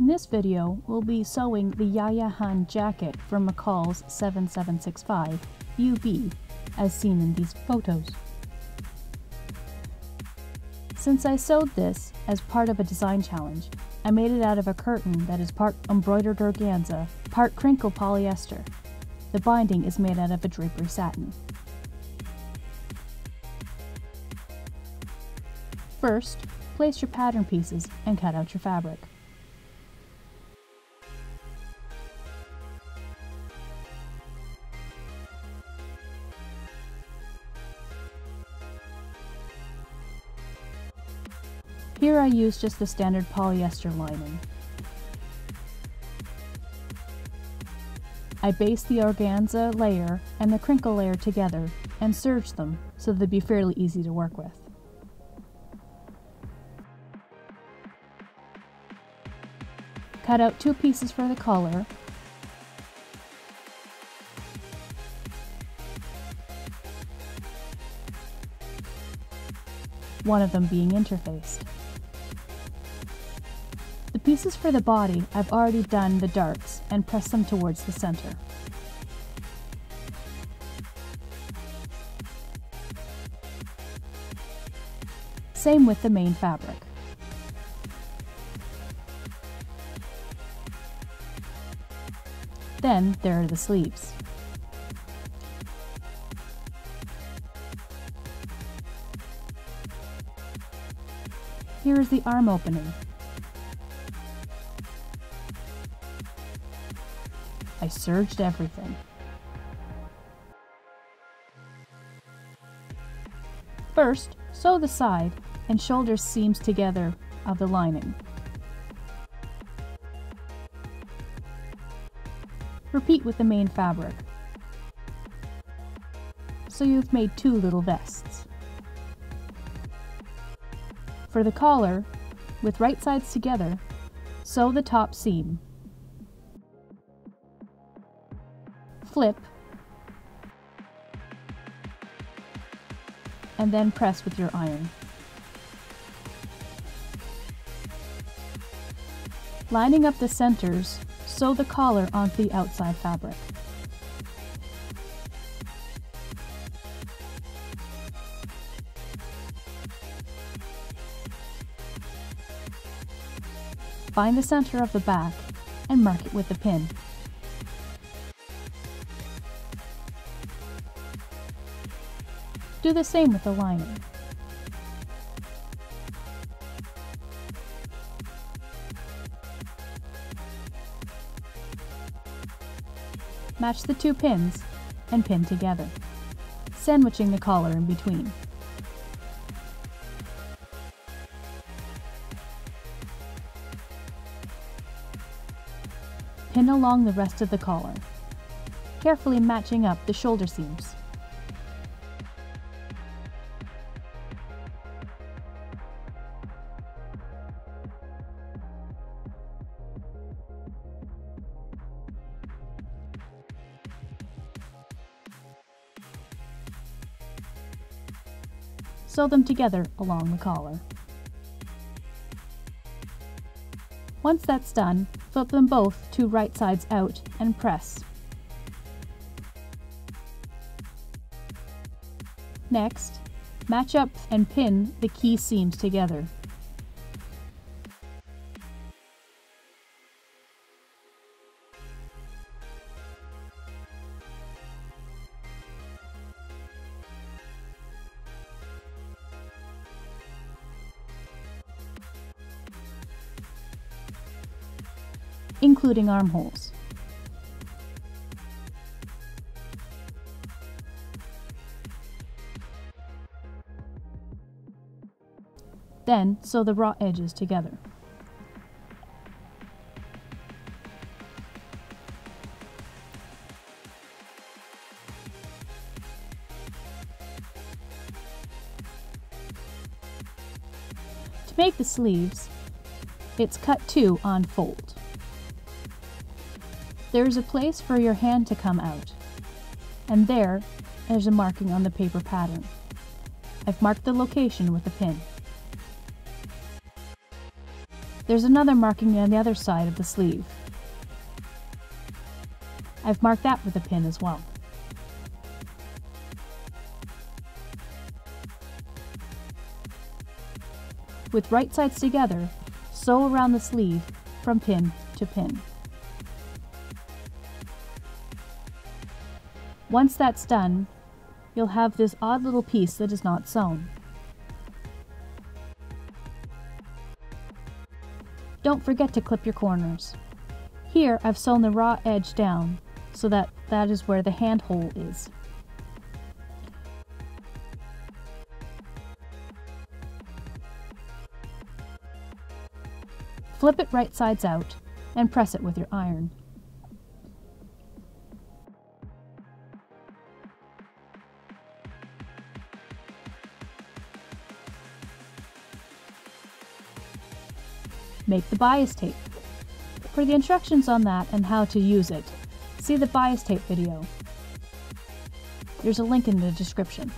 In this video, we'll be sewing the Yaya Han jacket from McCall's 7765 View B, as seen in these photos. Since I sewed this as part of a design challenge, I made it out of a curtain that is part embroidered organza, part crinkle polyester. The binding is made out of a drapery satin. First, place your pattern pieces and cut out your fabric. Here I use just the standard polyester lining. I baste the organza layer and the crinkle layer together and serge them so they'd be fairly easy to work with. Cut out two pieces for the collar one of them being interfaced. Pieces for the body, I've already done the darts and pressed them towards the center. Same with the main fabric. Then there are the sleeves. Here is the arm opening. I serged everything. First, sew the side and shoulder seams together of the lining. Repeat with the main fabric. So you've made two little vests. For the collar, with right sides together, sew the top seam. Flip, and then press with your iron. Lining up the centers, sew the collar onto the outside fabric. Find the center of the back and mark it with a pin. Do the same with the lining. Match the two pins and pin together, sandwiching the collar in between. Pin along the rest of the collar, carefully matching up the shoulder seams. Sew them together along the collar. Once that's done, flip them both to right sides out and press. Next, match up and pin the key seams together. Including armholes. Then sew the raw edges together. To make the sleeves, it's cut two on fold. There is a place for your hand to come out, and there is a marking on the paper pattern. I've marked the location with a pin. There's another marking on the other side of the sleeve. I've marked that with a pin as well. With right sides together, sew around the sleeve from pin to pin. Once that's done, you'll have this odd little piece that is not sewn. Don't forget to clip your corners. Here I've sewn the raw edge down so that that is where the hand hole is. Flip it right sides out and press it with your iron. Make the bias tape. For the instructions on that and how to use it, see the bias tape video. There's a link in the description.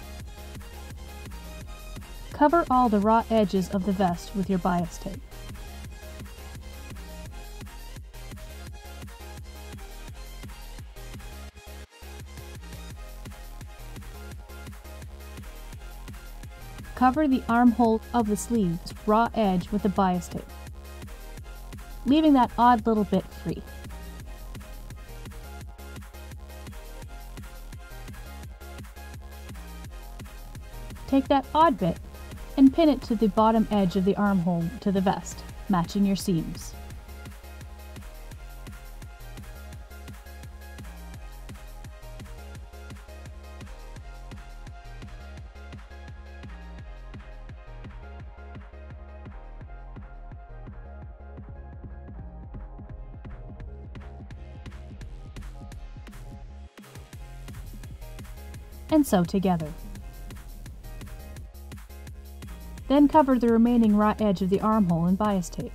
Cover all the raw edges of the vest with your bias tape. Cover the armhole of the sleeve's raw edge with the bias tape, leaving that odd little bit free. Take that odd bit and pin it to the bottom edge of the armhole to the vest, matching your seams. And sew together. Then cover the remaining raw edge of the armhole in bias tape.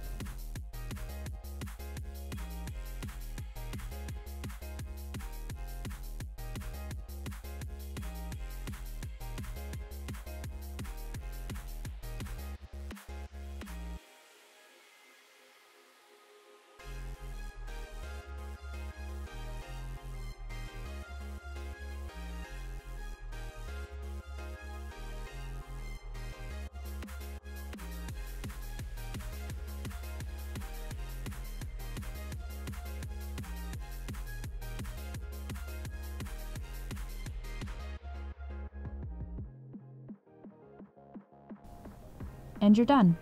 And you're done.